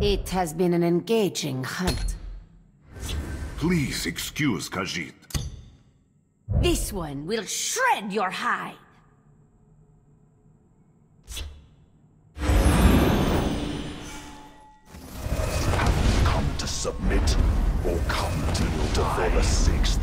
It has been an engaging hunt. Please excuse Khajiit. This one will shred your hide. Come to submit, or come to die for the sixth.